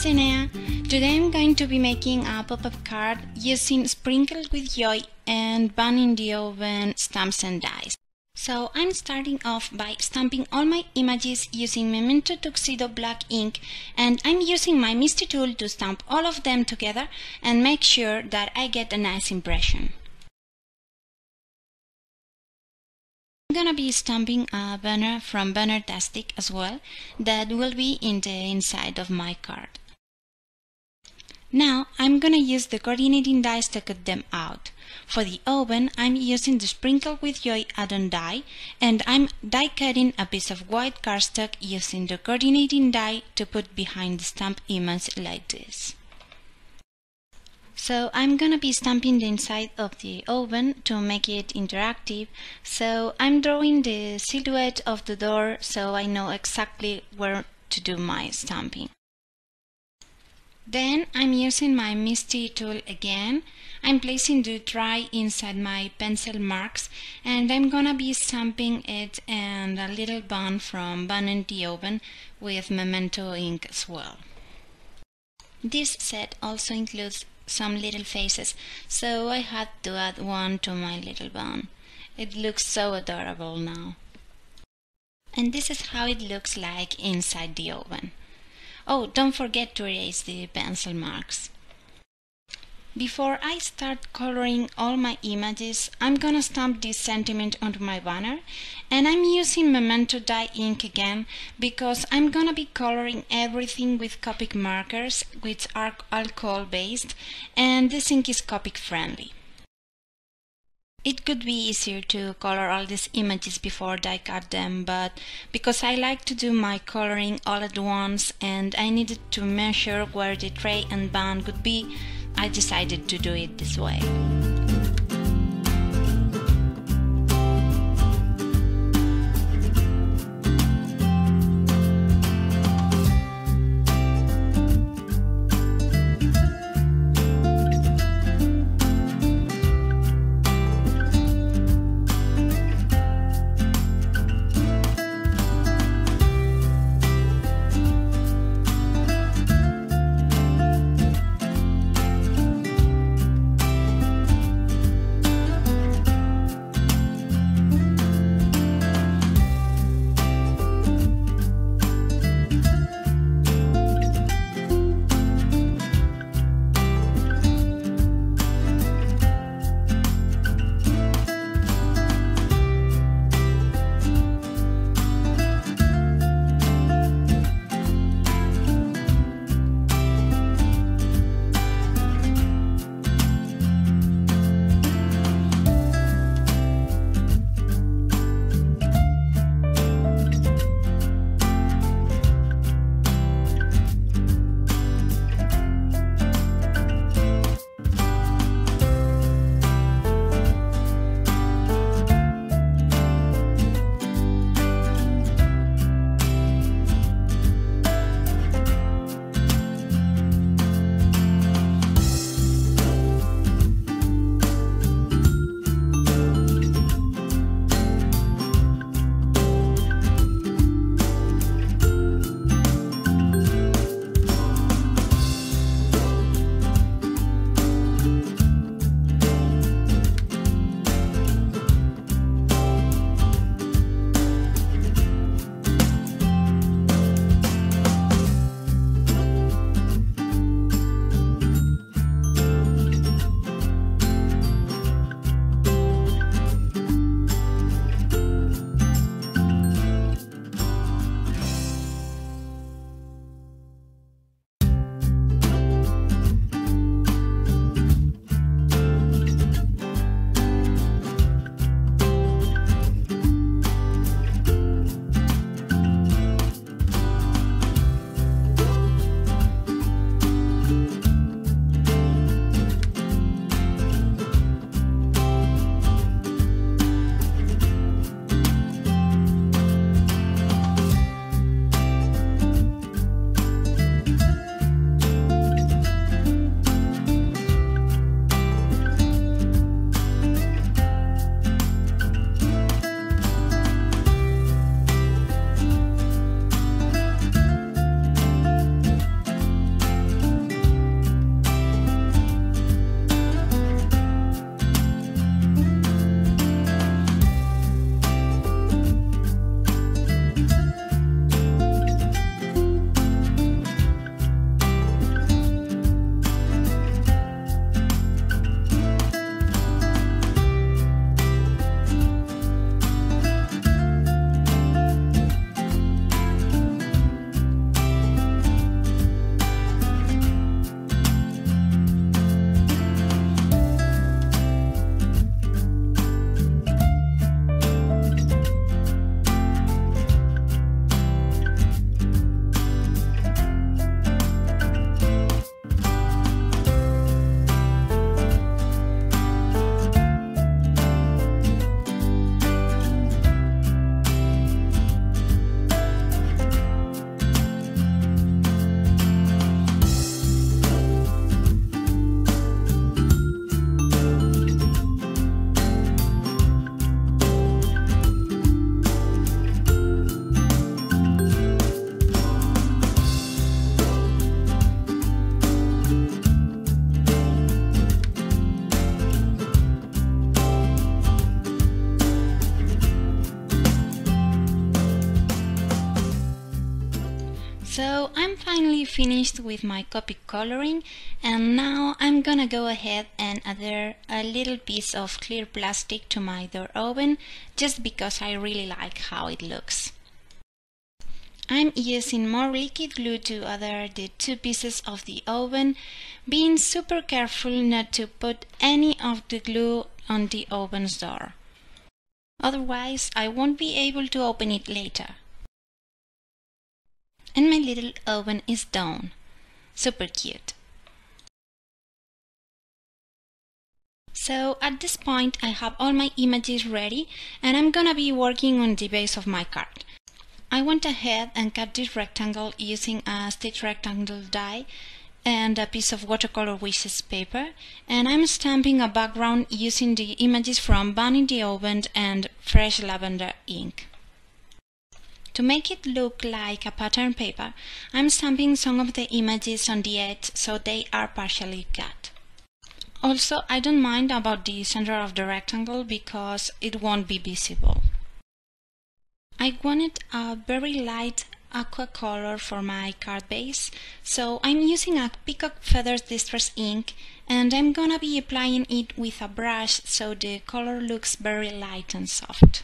is Enea. Today I'm going to be making a pop-up card using sprinkled with joy and bun in the oven stamps and dies. So I'm starting off by stamping all my images using Memento Tuxedo black ink and I'm using my Misty tool to stamp all of them together and make sure that I get a nice impression. I'm gonna be stamping a banner from Bannertastic as well that will be in the inside of my card. Now I'm gonna use the coordinating dies to cut them out. For the oven I'm using the Sprinkle with Joy add-on die and I'm die cutting a piece of white cardstock using the coordinating die to put behind the stamp image like this. So I'm gonna be stamping the inside of the oven to make it interactive. So I'm drawing the silhouette of the door so I know exactly where to do my stamping. Then I'm using my Misty tool again. I'm placing the dry inside my pencil marks and I'm gonna be stamping it and a little bun from Bun in the Oven with Memento ink as well. This set also includes some little faces, so I had to add one to my little bun. It looks so adorable now. And this is how it looks like inside the oven. Oh, don't forget to erase the pencil marks. Before I start coloring all my images, I'm gonna stamp this sentiment onto my banner and I'm using Memento dye ink again because I'm gonna be coloring everything with Copic markers which are alcohol based and this ink is Copic friendly. It could be easier to color all these images before die cut them, but because I like to do my coloring all at once and I needed to measure where the tray and band would be, I decided to do it this way. So I'm finally finished with my Copic coloring and now I'm gonna go ahead and adhere a little piece of clear plastic to my door oven just because I really like how it looks. I'm using more liquid glue to adhere the two pieces of the oven, being super careful not to put any of the glue on the oven's door. Otherwise, I won't be able to open it later. And my little oven is done. Super cute. So at this point I have all my images ready and I'm gonna be working on the base of my card. I went ahead and cut this rectangle using a stitch rectangle die and a piece of watercolor wishes paper and I'm stamping a background using the images from Bun in the Oven and Fresh Lavender ink. To make it look like a pattern paper, I'm stamping some of the images on the edge so they are partially cut. Also, I don't mind about the center of the rectangle because it won't be visible. I wanted a very light aqua color for my card base, so I'm using a Peacock Feathers Distress ink and I'm gonna be applying it with a brush so the color looks very light and soft.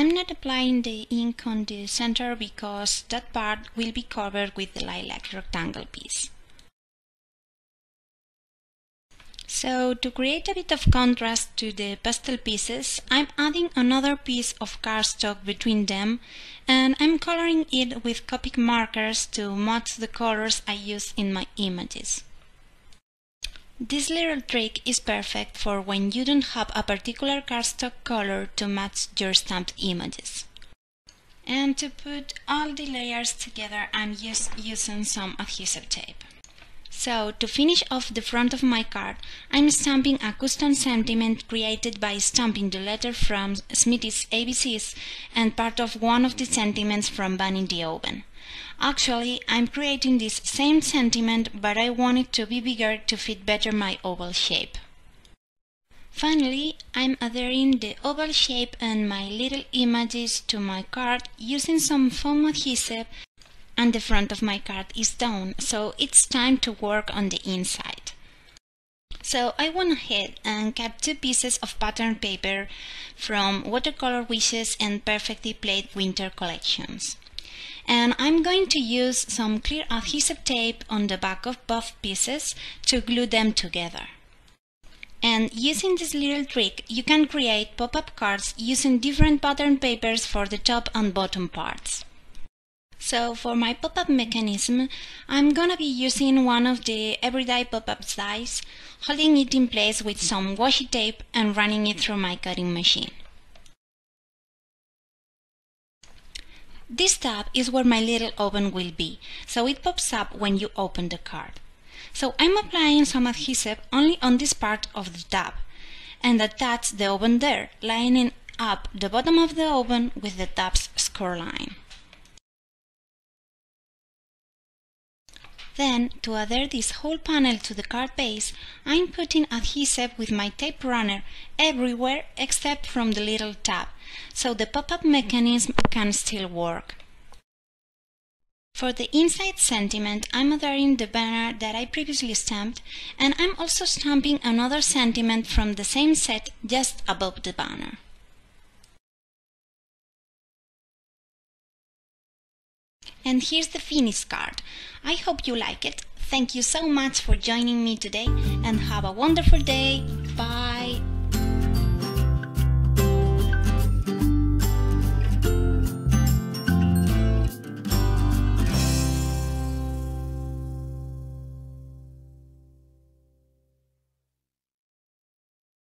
I'm not applying the ink on the center because that part will be covered with the lilac rectangle piece. So to create a bit of contrast to the pastel pieces, I'm adding another piece of cardstock between them and I'm coloring it with Copic markers to match the colors I use in my images. This little trick is perfect for when you don't have a particular cardstock color to match your stamped images. And to put all the layers together I'm just using some adhesive tape. So, to finish off the front of my card, I'm stamping a custom sentiment created by stamping the letter from Smitty's ABCs and part of one of the sentiments from Bun in the Oven. Actually, I'm creating this same sentiment, but I want it to be bigger to fit better my oval shape. Finally, I'm adhering the oval shape and my little images to my card using some foam adhesive and the front of my card is down, so it's time to work on the inside. So I went ahead and cut two pieces of pattern paper from Watercolor Wishes and Perfectly Plaid Winter collections. And I'm going to use some clear adhesive tape on the back of both pieces to glue them together. And using this little trick, you can create pop-up cards using different pattern papers for the top and bottom parts. So for my pop-up mechanism, I'm gonna be using one of the everyday pop-up dies, holding it in place with some washi tape and running it through my cutting machine. This tab is where my little oven will be, so it pops up when you open the card. So I'm applying some adhesive only on this part of the tab, and attach the oven there, lining up the bottom of the oven with the tab's score line. Then, to adhere this whole panel to the card base, I'm putting adhesive with my tape runner everywhere except from the little tab, so the pop-up mechanism can still work. For the inside sentiment, I'm adhering the banner that I previously stamped, and I'm also stamping another sentiment from the same set just above the banner. And here's the finish card. I hope you like it. Thank you so much for joining me today and have a wonderful day. Bye.